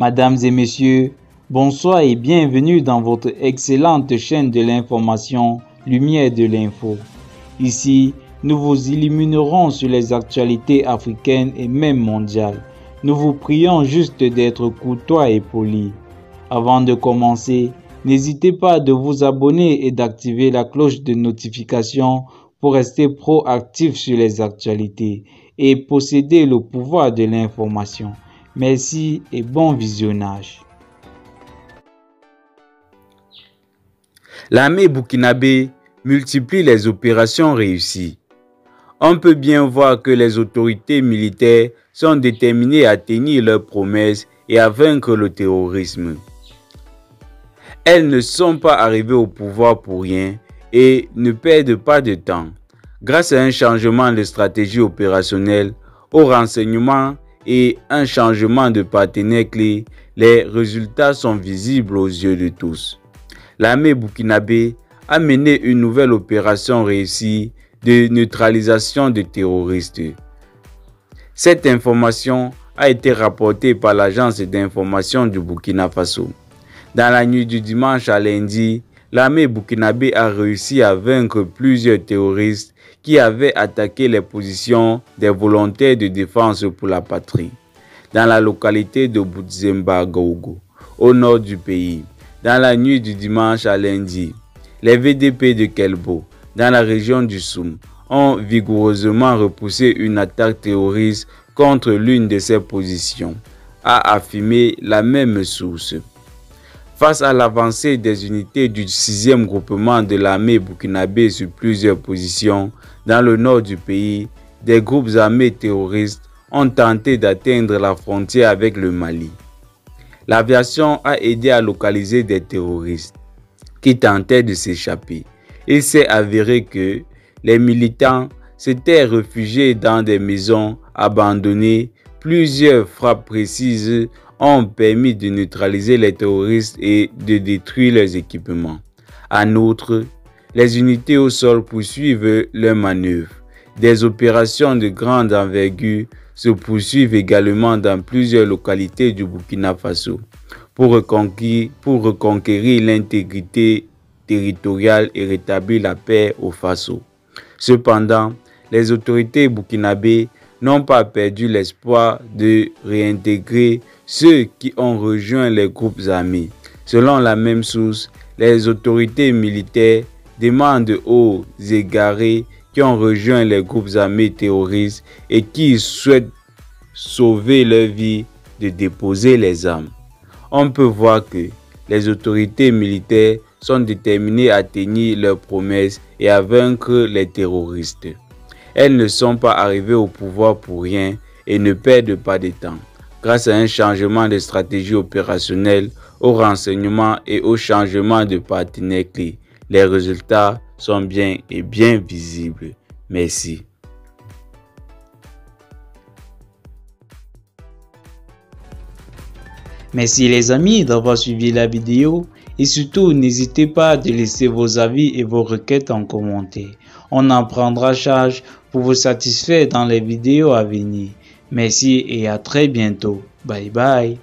Mesdames et messieurs, bonsoir et bienvenue dans votre excellente chaîne de l'information Lumière de l'info. Ici, nous vous illuminerons sur les actualités africaines et même mondiales. Nous vous prions juste d'être courtois et polis. Avant de commencer, n'hésitez pas de vous abonner et d'activer la cloche de notification pour rester proactif sur les actualités et posséder le pouvoir de l'information. Merci et bon visionnage. L'armée burkinabé multiplie les opérations réussies. On peut bien voir que les autorités militaires sont déterminées à tenir leurs promesses et à vaincre le terrorisme. Elles ne sont pas arrivées au pouvoir pour rien et ne perdent pas de temps. Grâce à un changement de stratégie opérationnelle, au renseignement et un changement de partenaire clé, les résultats sont visibles aux yeux de tous. L'armée burkinabé a mené une nouvelle opération réussie de neutralisation des terroristes. Cette information a été rapportée par l'agence d'information du Burkina Faso. Dans la nuit du dimanche à lundi, l'armée burkinabé a réussi à vaincre plusieurs terroristes qui avaient attaqué les positions des volontaires de défense pour la patrie dans la localité de Boutzemba Gougo, au nord du pays. Dans la nuit du dimanche à lundi, les VDP de Kelbo, dans la région du Soum, ont vigoureusement repoussé une attaque terroriste contre l'une de ces positions, a affirmé la même source. Face à l'avancée des unités du 6e groupement de l'armée burkinabé sur plusieurs positions dans le nord du pays, des groupes armés terroristes ont tenté d'atteindre la frontière avec le Mali. L'aviation a aidé à localiser des terroristes qui tentaient de s'échapper. Il s'est avéré que les militants s'étaient réfugiés dans des maisons abandonnées. Plusieurs frappes précises ont permis de neutraliser les terroristes et de détruire leurs équipements. En outre, les unités au sol poursuivent leurs manœuvres. Des opérations de grande envergure se poursuivent également dans plusieurs localités du Burkina Faso pour reconquérir, l'intégrité territoriale et rétablir la paix au Faso. Cependant, les autorités burkinabées n'ont pas perdu l'espoir de réintégrer ceux qui ont rejoint les groupes armés. Selon la même source, les autorités militaires demandent aux égarés qui ont rejoint les groupes armés terroristes et qui souhaitent sauver leur vie de déposer les armes. On peut voir que les autorités militaires sont déterminées à tenir leurs promesses et à vaincre les terroristes. Elles ne sont pas arrivées au pouvoir pour rien et ne perdent pas de temps. Grâce à un changement de stratégie opérationnelle, au renseignement et au changement de partenaires clés, les résultats sont bien et bien visibles. Merci. Merci les amis d'avoir suivi la vidéo et surtout n'hésitez pas à laisser vos avis et vos requêtes en commentaire. On en prendra charge pour vous satisfaire dans les vidéos à venir. Merci et à très bientôt. Bye bye.